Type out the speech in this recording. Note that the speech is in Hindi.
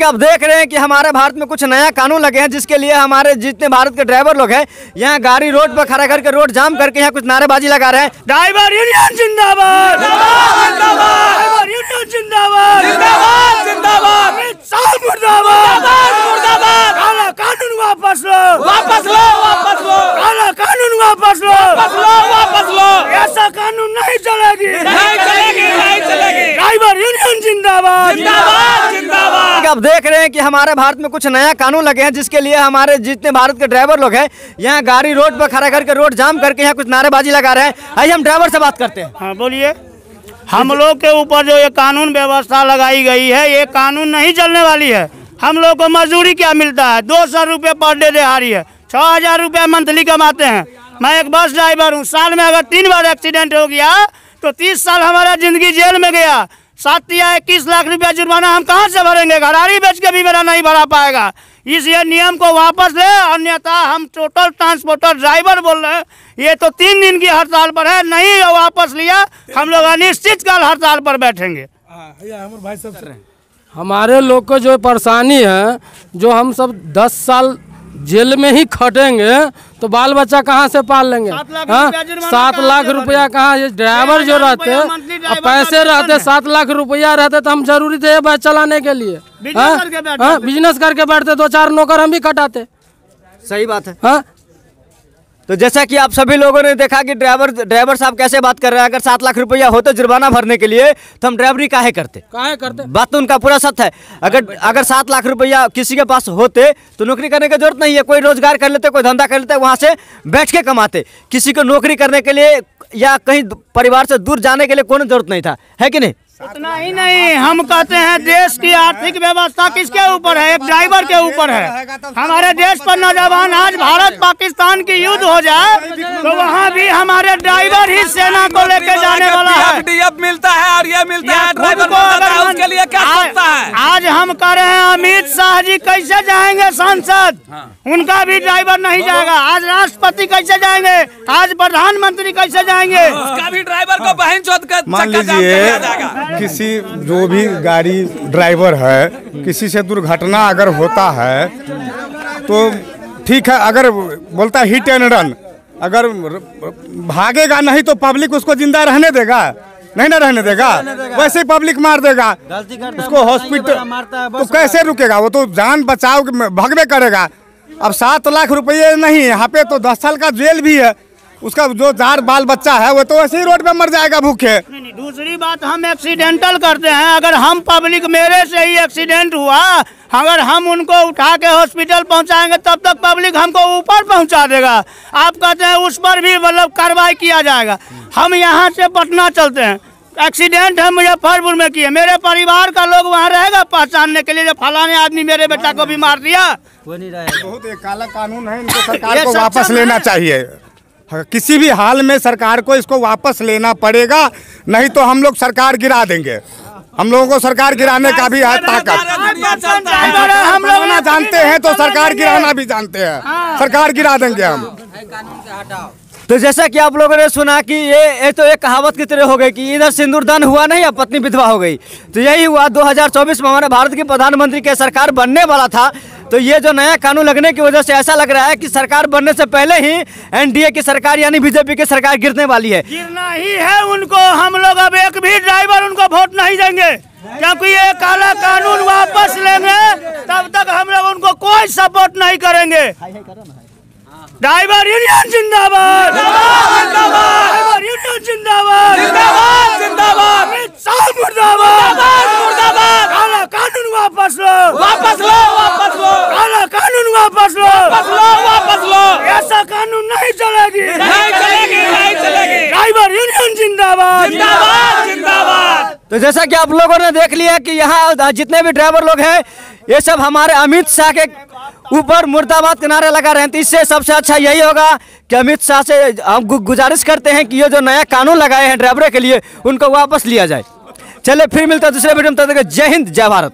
कि आप देख रहे हैं कि हमारे भारत में कुछ नया कानून लगे हैं जिसके लिए हमारे जितने भारत के ड्राइवर लोग हैं यहाँ गाड़ी रोड पर खड़ा करके रोड जाम करके यहाँ कुछ नारेबाजी लगा रहे हैं। ड्राइवर यूनियन जिंदाबाद! ड्राइवर यूनियन जिंदाबाद! जिंदाबाद जिंदाबाद! मुर्दाबाद! मुर्दाबाद! काला कानून वापस लो! वापस लो वापस लो! काला कानून वापस लो! वापस लो वापस लो! ऐसा कानून नहीं चलेगी! नहीं चलेगी नहीं चलेगी! ड्राइवर यूनियन जिंदाबाद! जिंदाबाद! आप देख रहे हैं कि हमारे भारत में कुछ नया कानून लगे हैं जिसके लिए हमारे जितने भारत के ड्राइवर लोग हैं, यहाँ गाड़ी रोड पर खड़ा करके, रोड जाम करके यहाँ कुछ नारेबाजी लगा रहे हैं। आइए हम ड्राइवर से बात करते हैं। हाँ बोलिए। हम लोग के ऊपर जो ये कानून व्यवस्था लगाई गई है, ये कानून नहीं चलने वाली है। हम लोग को मजदूरी क्या मिलता है? दो सौ रुपये पर डे दिहाड़ी है। छः हज़ार रुपये मंथली कमाते हैं। मैं एक बस ड्राइवर हूँ। साल में अगर तीन बार एक्सीडेंट हो गया तो तीस साल हमारा ज़िंदगी जेल में गया। सात या इक्कीस लाख रुपया जुर्माना हम कहाँ से भरेंगे? घरारी बेच के भी मेरा नहीं भरा पाएगा। इसलिए नियम को वापस ले अन्यथा हम टोटल ट्रांसपोर्टर ड्राइवर बोल रहे हैं। ये तो तीन दिन की हड़ताल पर है नहीं वापस लिया हम लोग अनिश्चित काल हड़ताल पर बैठेंगे। हमारे लोग को जो परेशानी है जो हम सब दस साल जेल में ही खटेंगे तो बाल बच्चा कहाँ से पाल लेंगे? सात लाख हाँ? रुपया कहाँ ये ड्राइवर जो रहते अब पैसे रहते सात लाख रुपया रहते तो हम ज़रूरी थे बस चलाने के लिए। बिज़नेस हाँ? करके बैठते हाँ? बिज़नेस करके बैठते दो चार नौकर हम भी खटाते सही बात है। हाँ? तो जैसा कि आप सभी लोगों ने देखा कि ड्राइवर ड्राइवर साहब कैसे बात कर रहे हैं अगर सात लाख रुपया होते जुर्माना भरने के लिए तो हम ड्राइवरी काहे करते? काहे करते? बात तो उनका पूरा सत्य है। अगर अगर सात लाख रुपया किसी के पास होते तो नौकरी करने की ज़रूरत नहीं है। कोई रोज़गार कर लेते कोई धंधा कर लेते वहाँ से बैठ के कमाते। किसी को नौकरी करने के लिए या कहीं परिवार से दूर जाने के लिए कोई ज़रूरत नहीं था। है कि नहीं? उतना ही नहीं हम कहते हैं देश की आर्थिक व्यवस्था किसके ऊपर है? एक ड्राइवर के ऊपर है। हमारे देश पर नौजवान आज भारत पाकिस्तान की युद्ध हो जाए तो वहाँ भी हमारे ड्राइवर ही सेना को लेकर जाने वाला है। मिलता है और ये मिलता है आज- है हम कह रहे हैं अमित शाह जी कैसे जाएँगे सांसद? उनका भी ड्राइवर नहीं जाएगा। आज राष्ट्रपति कैसे जाएँगे? आज प्रधानमंत्री कैसे जाएँगे? उसका भी ड्राइवर को बहन चोद कर मान चक्का जाम कर दिया लीजिए किसी जो भी गाड़ी ड्राइवर है किसी से दुर्घटना अगर होता है तो ठीक है अगर बोलता है हिट एंड रन अगर भागेगा नहीं तो पब्लिक उसको ज़िंदा रहने देगा। नहीं ना रहने देगा। वैसे ही पब्लिक मार देगा। उसको हॉस्पिटल तो कैसे रुकेगा? वो तो जान बचाव भगवे करेगा। अब सात लाख रुपये नहीं यहाँ पे तो दस साल का जेल भी है। उसका जो चार बाल बच्चा है वो तो वैसे ही रोड पे मर जाएगा भूखे। नहीं, नहीं, दूसरी बात हम एक्सीडेंटल करते हैं। अगर हम पब्लिक मेरे से ही एक्सीडेंट हुआ अगर हम उनको उठा के हॉस्पिटल पहुंचाएँगे तब तक पब्लिक हमको ऊपर पहुँचा देगा। आप कहते हैं उस पर भी मतलब कार्रवाई किया जाएगा। हम यहाँ से पटना चलते हैं। एक्सीडेंट है मुजफ्फरपुर में किए। मेरे परिवार का लोग वहाँ रहेगा पहचानने के लिए जो फलाने आदमी मेरे बेटा को भी मार दिया। बहुत एक काला कानून है इनको सरकार को वापस लेना चाहिए। किसी भी हाल में सरकार को इसको वापस लेना पड़ेगा नहीं तो हम लोग सरकार गिरा देंगे। हम लोगों को सरकार गिराने का भी है ताकत। है है, हम लोग गिराना जानते हैं तो सरकार गिराना भी जानते हैं। सरकार गिरा देंगे हम। तो जैसा कि आप लोगों ने सुना कि ये ये तो एक कहावत की तरह हो गई कि इधर सिंदूरदान हुआ नहीं या पत्नी विधवा हो गई। तो यही हुआ 2024 में हमारे भारत की प्रधानमंत्री के सरकार बनने वाला था। तो ये जो नया कानून लगने की वजह से ऐसा लग रहा है कि सरकार बनने से पहले ही एनडीए की सरकार यानी बीजेपी की सरकार गिरने वाली है। गिरना ही है उनको, हम लोग अब एक भी ड्राइवर उनको वोट नहीं देंगे। क्योंकि ये काला कानून वापस लेंगे, तब तक हम लोग उनको कोई सपोर्ट नहीं करेंगे। ड्राइवर यूनियन जिंदाबाद। यूनियन जिंदाबाद जिंदाबाद अमित शाह मुर्दाबाद मुर्दाबाद काला कानून वापस लो वापस लो वापस लो काला कानून वापस लो वापस लो। ऐसा कानून नहीं चलेगी। नहीं चलेगी नहीं चलेगी। ड्राइवर यूनियन जिंदाबाद। जिंदाबाद जिंदाबाद। तो जैसा कि आप लोगों ने देख लिया कि यहाँ जितने भी ड्राइवर लोग हैं ये सब हमारे अमित शाह के ऊपर मुर्दाबाद के नारे लगा रहे हैं। तो इससे सबसे अच्छा यही होगा कि अमित शाह से हम गुजारिश करते हैं कि ये जो नया कानून लगाए हैं ड्राइवरों के लिए उनको वापस लिया जाए। चले फिर मिलता है दूसरे वीडियो में तब तक जय हिंद जय भारत।